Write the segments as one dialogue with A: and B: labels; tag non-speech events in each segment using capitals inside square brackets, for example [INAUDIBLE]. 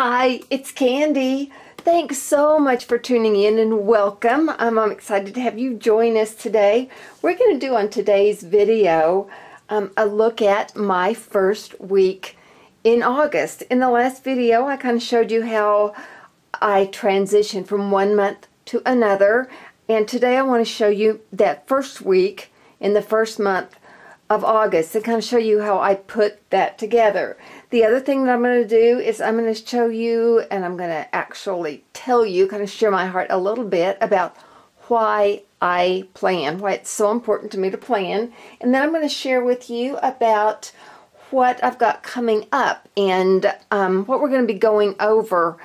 A: Hi, it's Candi. Thanks so much for tuning in and welcome. Um, I'm excited to have you join us today. We're going to do on today's video um, a look at my first week in August. In the last video, I kind of showed you how I transitioned from one month to another. And today I want to show you that first week in the first month of August to kind of show you how I put that together. The other thing that I'm going to do is I'm going to show you and I'm going to actually tell you, kind of share my heart a little bit about why I plan, why it's so important to me to plan. And then I'm going to share with you about what I've got coming up and um, what we're going to be going over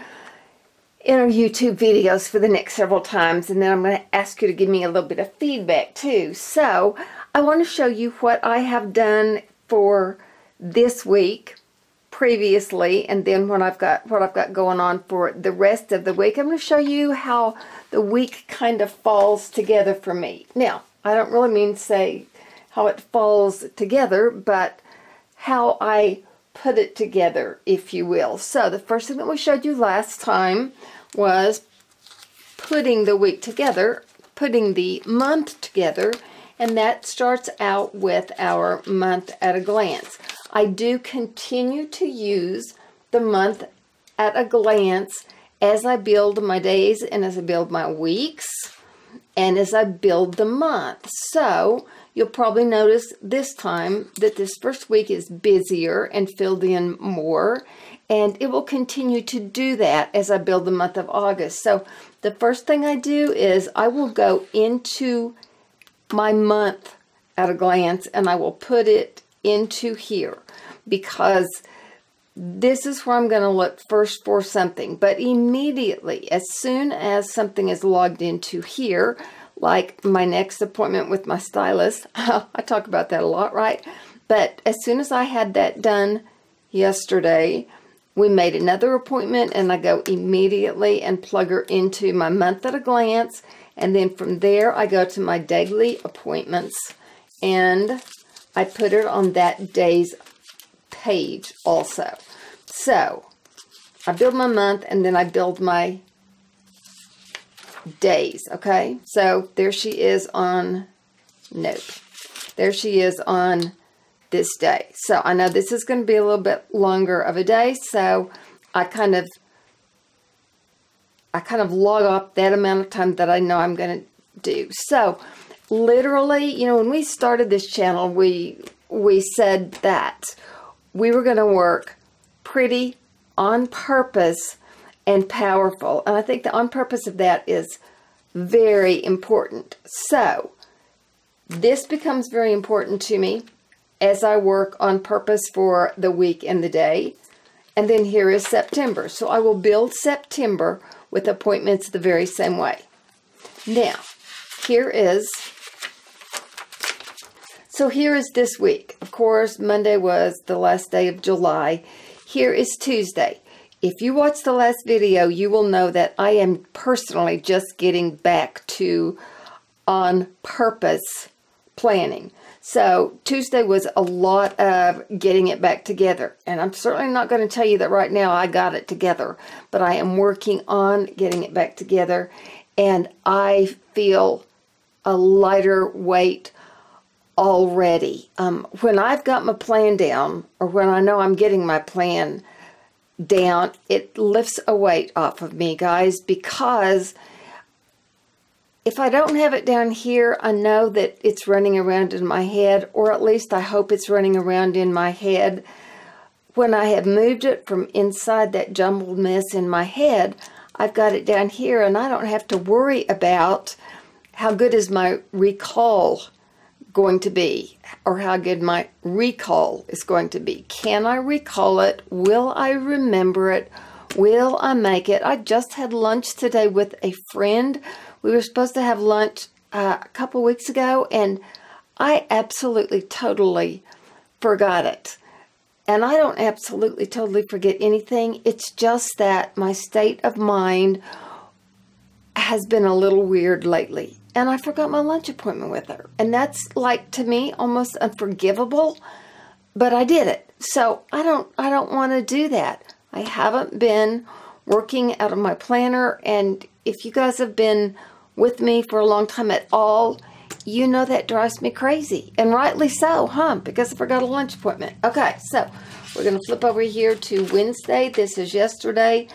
A: in our YouTube videos for the next several times. And then I'm going to ask you to give me a little bit of feedback too. So I want to show you what I have done for this week previously and then what I've got what I've got going on for the rest of the week. I'm going to show you how the week kind of falls together for me. Now, I don't really mean say how it falls together, but how I put it together, if you will. So the first thing that we showed you last time was putting the week together, putting the month together, and that starts out with our month at a glance. I do continue to use the month at a glance as I build my days and as I build my weeks and as I build the month. So you'll probably notice this time that this first week is busier and filled in more and it will continue to do that as I build the month of August. So the first thing I do is I will go into my month at a glance and I will put it into here because this is where I'm going to look first for something. But immediately, as soon as something is logged into here, like my next appointment with my stylist, [LAUGHS] I talk about that a lot, right? But as soon as I had that done yesterday, we made another appointment and I go immediately and plug her into my month at a glance and then from there, I go to my daily appointments and I put it on that day's page also. So I build my month and then I build my days, okay? So there she is on, nope. There she is on this day. So I know this is going to be a little bit longer of a day, so I kind of I kind of log off that amount of time that I know I'm going to do. So literally, you know, when we started this channel, we we said that we were going to work pretty on purpose and powerful. And I think the on purpose of that is very important. So this becomes very important to me as I work on purpose for the week and the day. And then here is September. So I will build September with appointments the very same way. Now, here is, so here is this week. Of course, Monday was the last day of July. Here is Tuesday. If you watch the last video, you will know that I am personally just getting back to on purpose planning. So Tuesday was a lot of getting it back together. And I'm certainly not going to tell you that right now I got it together, but I am working on getting it back together. And I feel a lighter weight already. Um, when I've got my plan down, or when I know I'm getting my plan down, it lifts a weight off of me, guys, because if I don't have it down here, I know that it's running around in my head, or at least I hope it's running around in my head. When I have moved it from inside that jumbled mess in my head, I've got it down here and I don't have to worry about how good is my recall going to be or how good my recall is going to be. Can I recall it? Will I remember it? Will I make it? I just had lunch today with a friend we were supposed to have lunch uh, a couple weeks ago, and I absolutely, totally forgot it. And I don't absolutely, totally forget anything. It's just that my state of mind has been a little weird lately. And I forgot my lunch appointment with her. And that's like to me almost unforgivable, but I did it. So I don't I don't want to do that. I haven't been working out of my planner. And if you guys have been with me for a long time at all, you know that drives me crazy. And rightly so, huh? Because I forgot a lunch appointment. Okay, so we're going to flip over here to Wednesday. This is yesterday.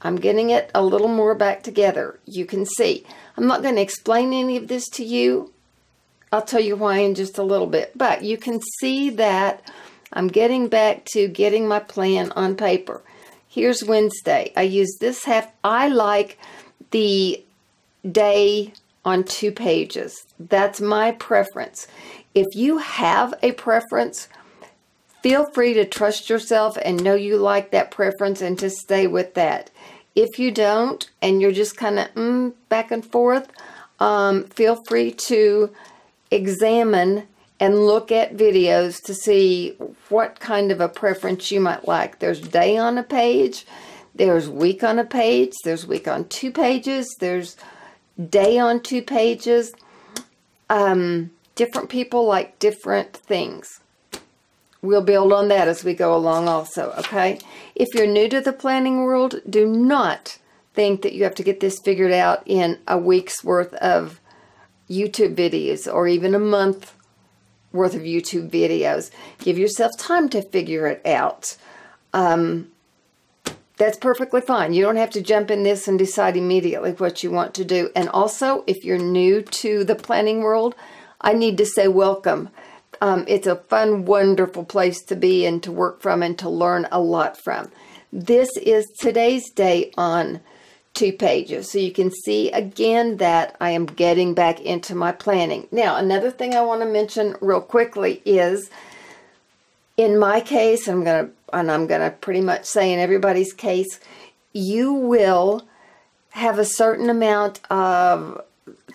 A: I'm getting it a little more back together. You can see. I'm not going to explain any of this to you. I'll tell you why in just a little bit. But you can see that I'm getting back to getting my plan on paper. Here's Wednesday. I use this half. I like the day on two pages. That's my preference. If you have a preference, feel free to trust yourself and know you like that preference and to stay with that. If you don't and you're just kind of mm, back and forth, um, feel free to examine and look at videos to see what kind of a preference you might like. There's day on a page, there's week on a page, there's week on two pages, there's day on two pages. Um, different people like different things. We'll build on that as we go along also, okay? If you're new to the planning world, do not think that you have to get this figured out in a week's worth of YouTube videos or even a month worth of YouTube videos. Give yourself time to figure it out. Um, that's perfectly fine. You don't have to jump in this and decide immediately what you want to do. And also, if you're new to the planning world, I need to say welcome. Um, it's a fun, wonderful place to be and to work from and to learn a lot from. This is today's day on two pages. So you can see again that I am getting back into my planning. Now, another thing I want to mention real quickly is in my case, I'm going to, and I'm going to pretty much say in everybody's case, you will have a certain amount of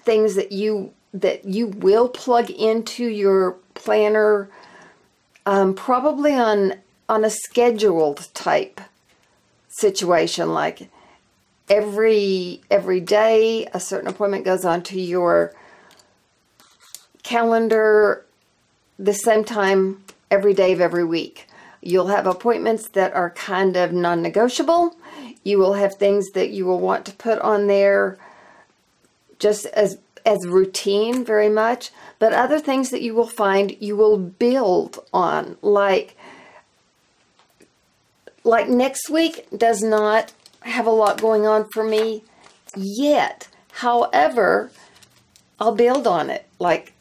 A: things that you that you will plug into your planner um, probably on on a scheduled type situation like every every day a certain appointment goes onto your calendar the same time every day of every week you'll have appointments that are kind of non-negotiable you will have things that you will want to put on there just as as routine very much, but other things that you will find you will build on. Like, like next week does not have a lot going on for me yet. However, I'll build on it. Like,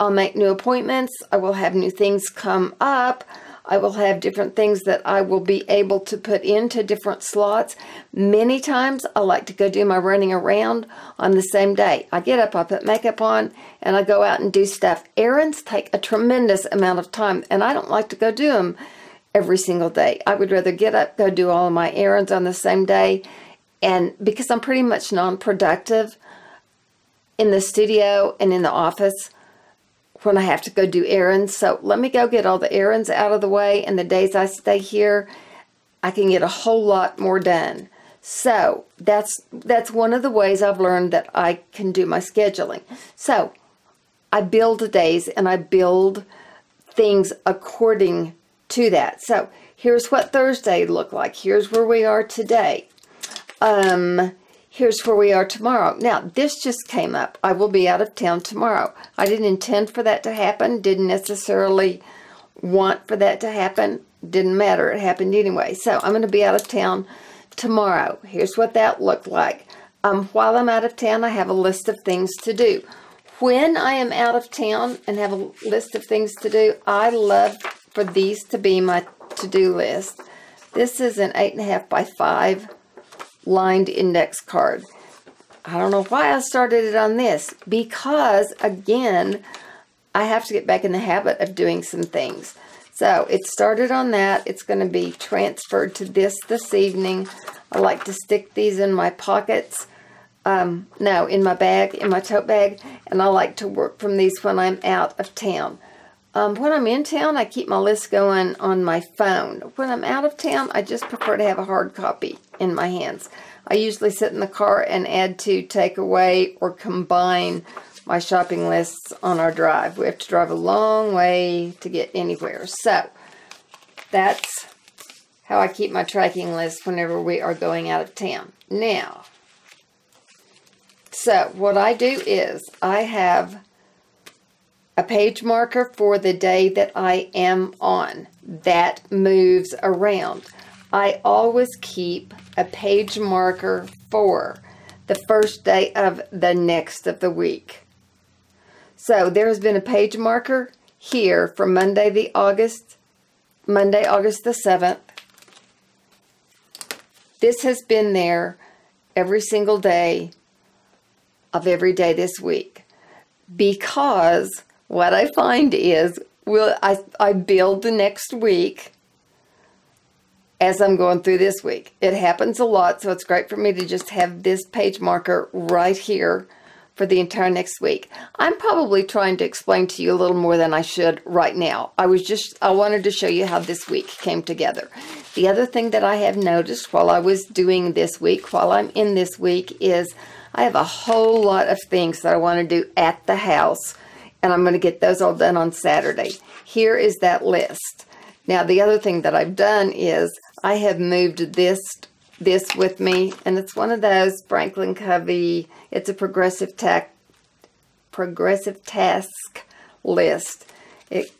A: I'll make new appointments. I will have new things come up. I will have different things that I will be able to put into different slots. Many times I like to go do my running around on the same day. I get up, I put makeup on, and I go out and do stuff. Errands take a tremendous amount of time, and I don't like to go do them every single day. I would rather get up, go do all of my errands on the same day, and because I'm pretty much non-productive in the studio and in the office, when I have to go do errands. So let me go get all the errands out of the way and the days I stay here, I can get a whole lot more done. So that's that's one of the ways I've learned that I can do my scheduling. So I build the days and I build things according to that. So here's what Thursday looked like. Here's where we are today. Um, here's where we are tomorrow. Now, this just came up. I will be out of town tomorrow. I didn't intend for that to happen, didn't necessarily want for that to happen. Didn't matter. It happened anyway. So I'm going to be out of town tomorrow. Here's what that looked like. Um, while I'm out of town, I have a list of things to do. When I am out of town and have a list of things to do, I love for these to be my to-do list. This is an 8.5 by 5 lined index card. I don't know why I started it on this because again I have to get back in the habit of doing some things. So it started on that. It's going to be transferred to this this evening. I like to stick these in my pockets. Um, no, in my bag, in my tote bag. And I like to work from these when I'm out of town. Um, when I'm in town, I keep my list going on my phone. When I'm out of town, I just prefer to have a hard copy in my hands. I usually sit in the car and add to, take away, or combine my shopping lists on our drive. We have to drive a long way to get anywhere. So, that's how I keep my tracking list whenever we are going out of town. Now, so what I do is I have a page marker for the day that I am on. That moves around. I always keep a page marker for the first day of the next of the week. So there has been a page marker here for Monday the August, Monday, August the 7th. This has been there every single day of every day this week because what I find is will I, I build the next week as I'm going through this week. It happens a lot, so it's great for me to just have this page marker right here for the entire next week. I'm probably trying to explain to you a little more than I should right now. I was just, I wanted to show you how this week came together. The other thing that I have noticed while I was doing this week, while I'm in this week, is I have a whole lot of things that I want to do at the house, and I'm going to get those all done on Saturday. Here is that list. Now, the other thing that I've done is I have moved this this with me, and it's one of those Franklin Covey. It's a progressive task progressive task list. It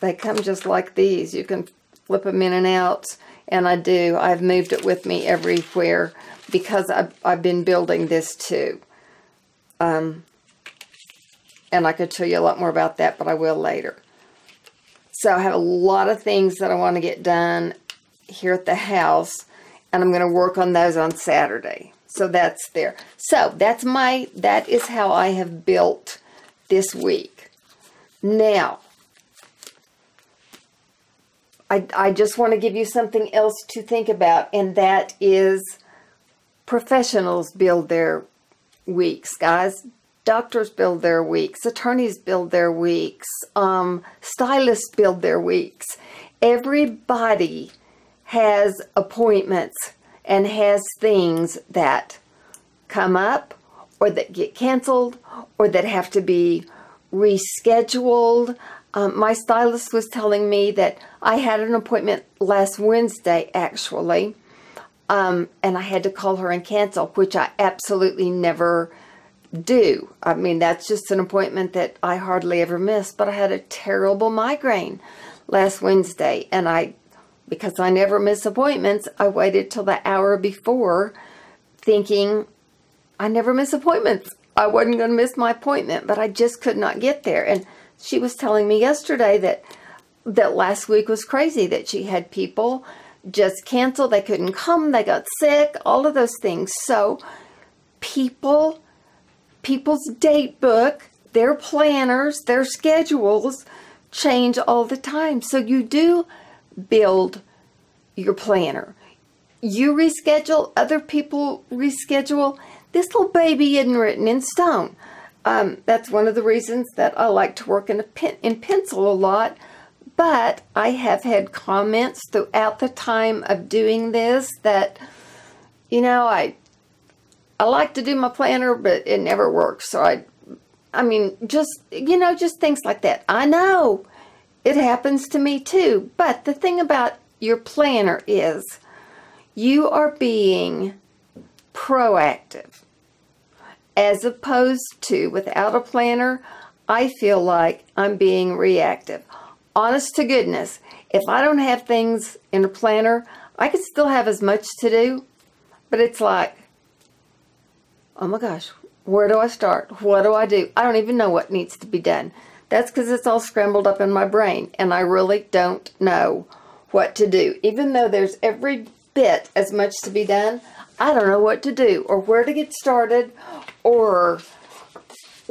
A: they come just like these. You can flip them in and out, and I do. I've moved it with me everywhere because I've, I've been building this too. Um, and I could tell you a lot more about that, but I will later. So I have a lot of things that I want to get done here at the house and I'm going to work on those on Saturday. So that's there. So that's my, that is how I have built this week. Now, I, I just want to give you something else to think about, and that is professionals build their weeks, guys. Doctors build their weeks. Attorneys build their weeks. Um, stylists build their weeks. Everybody has appointments and has things that come up or that get canceled or that have to be rescheduled. Um, my stylist was telling me that I had an appointment last Wednesday, actually, um, and I had to call her and cancel, which I absolutely never do. I mean, that's just an appointment that I hardly ever miss, but I had a terrible migraine last Wednesday, and I because I never miss appointments, I waited till the hour before thinking I never miss appointments. I wasn't going to miss my appointment, but I just could not get there. And she was telling me yesterday that that last week was crazy that she had people just cancel, they couldn't come, they got sick, all of those things. So people people's date book, their planners, their schedules change all the time. So you do build your planner. You reschedule, other people reschedule. This little baby isn't written in stone. Um, that's one of the reasons that I like to work in, a pen, in pencil a lot. But I have had comments throughout the time of doing this that, you know, I I like to do my planner, but it never works. So I, I mean, just, you know, just things like that. I know it happens to me too. But the thing about your planner is you are being proactive as opposed to without a planner, I feel like I'm being reactive. Honest to goodness, if I don't have things in a planner, I could still have as much to do, but it's like, oh my gosh, where do I start? What do I do? I don't even know what needs to be done. That's because it's all scrambled up in my brain and I really don't know what to do. Even though there's every bit as much to be done, I don't know what to do or where to get started or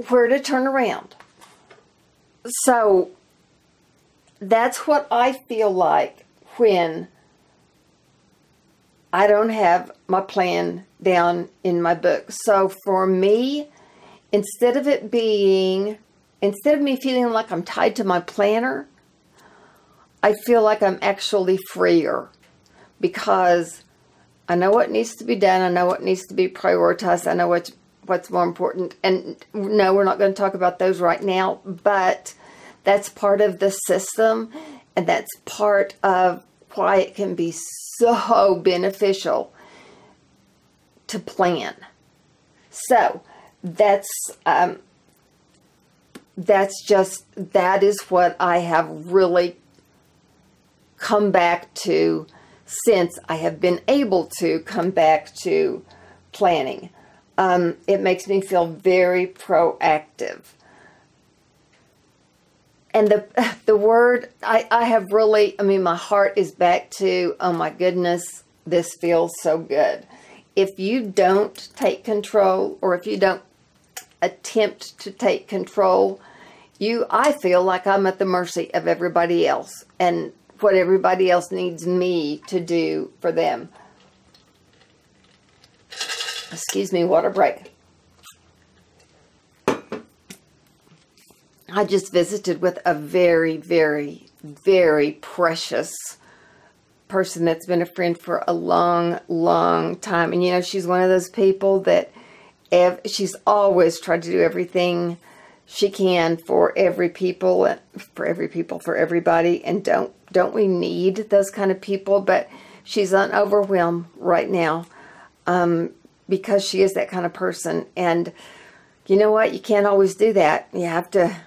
A: where to turn around. So that's what I feel like when I don't have my plan down in my book. So for me, instead of it being instead of me feeling like I'm tied to my planner, I feel like I'm actually freer because I know what needs to be done. I know what needs to be prioritized. I know what's what's more important. And no, we're not going to talk about those right now, but that's part of the system and that's part of why it can be so [LAUGHS] beneficial to plan. So that's um, that's just that is what I have really come back to since I have been able to come back to planning. Um, it makes me feel very proactive. And the [LAUGHS] the word I, I have really I mean my heart is back to oh my goodness this feels so good. If you don't take control or if you don't attempt to take control, you I feel like I'm at the mercy of everybody else and what everybody else needs me to do for them. Excuse me, water break. I just visited with a very, very, very precious person that's been a friend for a long, long time. And you know, she's one of those people that ev- she's always tried to do everything she can for every people, for every people, for everybody. And don't don't we need those kind of people? But she's unoverwhelmed right now um, because she is that kind of person. And you know what? You can't always do that. You have to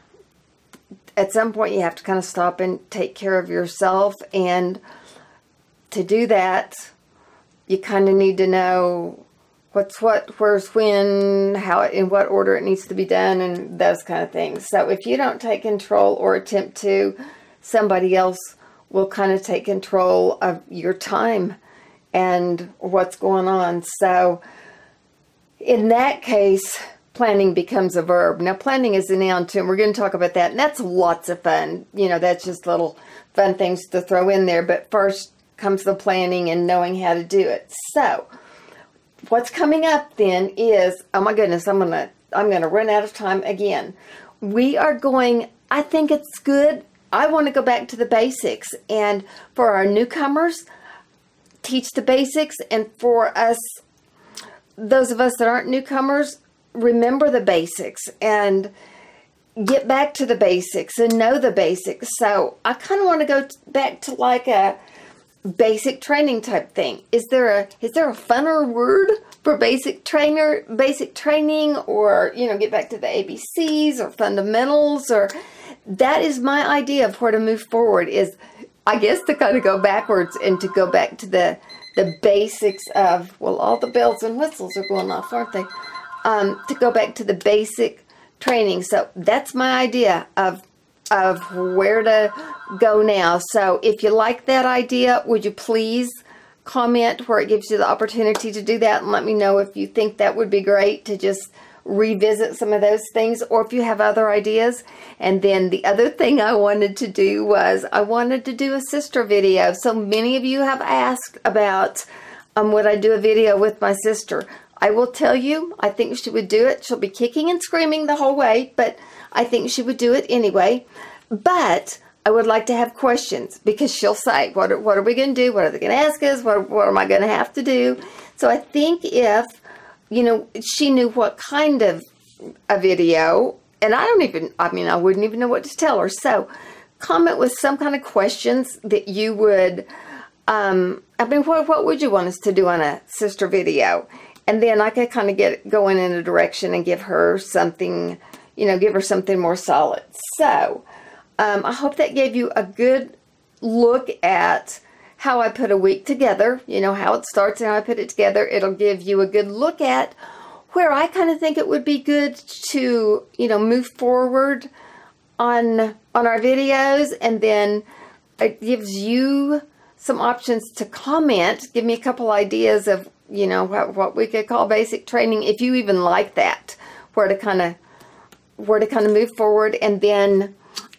A: at some point you have to kind of stop and take care of yourself and to do that you kind of need to know what's what where's when how in what order it needs to be done and those kind of things. So if you don't take control or attempt to somebody else will kind of take control of your time and what's going on. So in that case planning becomes a verb. Now, planning is a noun too, and we're going to talk about that. And that's lots of fun. You know, that's just little fun things to throw in there. But first comes the planning and knowing how to do it. So, what's coming up then is oh my goodness, I'm gonna I'm gonna run out of time again. We are going. I think it's good. I want to go back to the basics, and for our newcomers, teach the basics, and for us, those of us that aren't newcomers, remember the basics and get back to the basics and know the basics. So I kind of want to go back to like a basic training type thing. Is there a is there a funner word for basic trainer basic training or you know get back to the ABCs or fundamentals or that is my idea of where to move forward is I guess to kind of go backwards and to go back to the the basics of well all the bells and whistles are going off aren't they um, to go back to the basic training. So that's my idea of of where to go now. So if you like that idea, would you please comment where it gives you the opportunity to do that and let me know if you think that would be great to just revisit some of those things or if you have other ideas. And then the other thing I wanted to do was I wanted to do a sister video. So many of you have asked about um, would I do a video with my sister. I will tell you, I think she would do it. She'll be kicking and screaming the whole way, but I think she would do it anyway. But I would like to have questions because she'll say, what are, what are we going to do? What are they going to ask us? What, what am I going to have to do? So I think if, you know, she knew what kind of a video, and I don't even, I mean, I wouldn't even know what to tell her. So comment with some kind of questions that you would, um, I mean, what, what would you want us to do on a sister video? And then I could kind of get going in a direction and give her something, you know, give her something more solid. So um, I hope that gave you a good look at how I put a week together, you know, how it starts and how I put it together. It'll give you a good look at where I kind of think it would be good to, you know, move forward on on our videos and then it gives you some options to comment. Give me a couple ideas of you know, what, what we could call basic training, if you even like that, where to kind of, where to kind of move forward. And then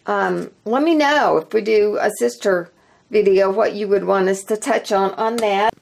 A: um, let me know if we do a sister video, what you would want us to touch on on that.